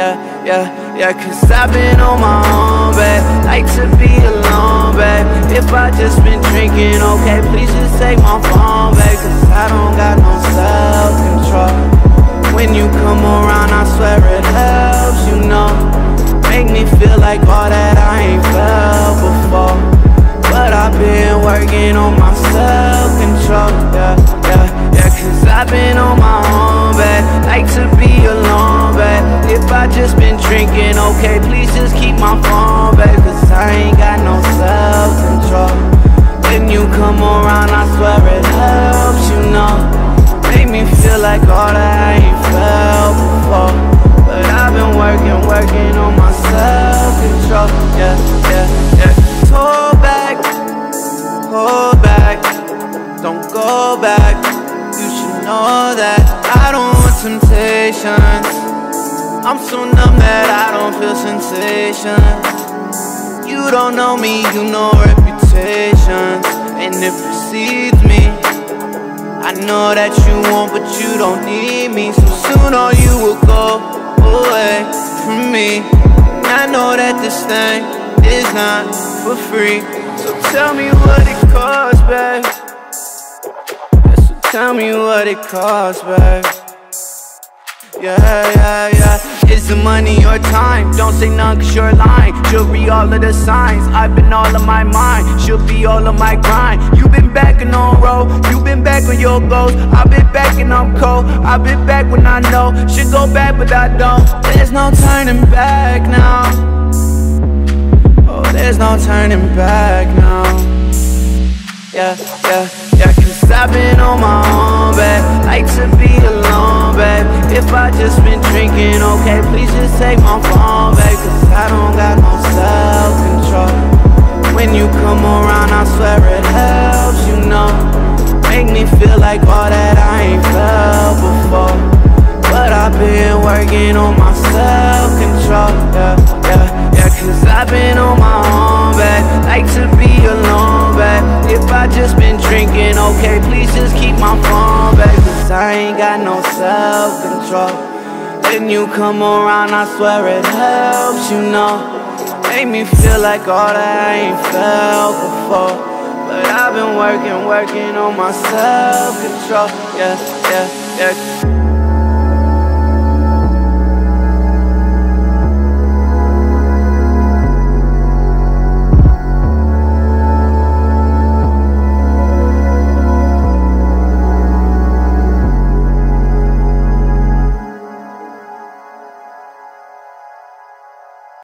yeah, yeah, yeah, cause I've been on my own, babe. Like to be alone, babe. If I just been drinking, okay, please just take my phone, babe Cause I don't got no self-control. When you come around, I swear it helps, you know. Make me feel like all that I ain't felt before. But I've been working on my if I just been drinking, okay, please just keep my phone, babe Cause I ain't got no self-control. When you come around, I swear it helps, you know. Make me feel like all that I ain't felt before. But I've been working, working on my self-control. Yeah, yeah, yeah. Hold back, hold back. Don't go back. You should know that I don't want temptations I'm so numb that I don't feel sensations. You don't know me, you know reputation And it precedes me. I know that you want, but you don't need me. So soon all you will go away from me. And I know that this thing is not for free. So tell me what it costs, babe. Yeah, So tell me what it costs, babe. Yeah, yeah, yeah The money or time? Don't say none cause you're lying. Read all of the signs. I've been all of my mind. She'll be all of my grind. You been backing on road. You been back on your goals. I've been back and I'm cold. I've been back when I know. Should go back but I don't. There's no turning back now. Oh, there's no turning back now. Yeah, yeah, yeah Cause I've been on my own, babe. Like to be alone, if I just been drinking, okay, please just take my phone back Cause I don't got no self-control. When you come around, I swear it helps, you know. Make me feel like all that I ain't felt before. But I've been working on my self-control, yeah, yeah, yeah Cause I've been on my own, babe. Like to be alone, babe. If I just been drinking, okay, please just keep my phone, babe I ain't got no self-control. When you come around, I swear it helps, you know. Make me feel like all that I ain't felt before. But I've been working, working on my self-control. Yeah, yeah, yeah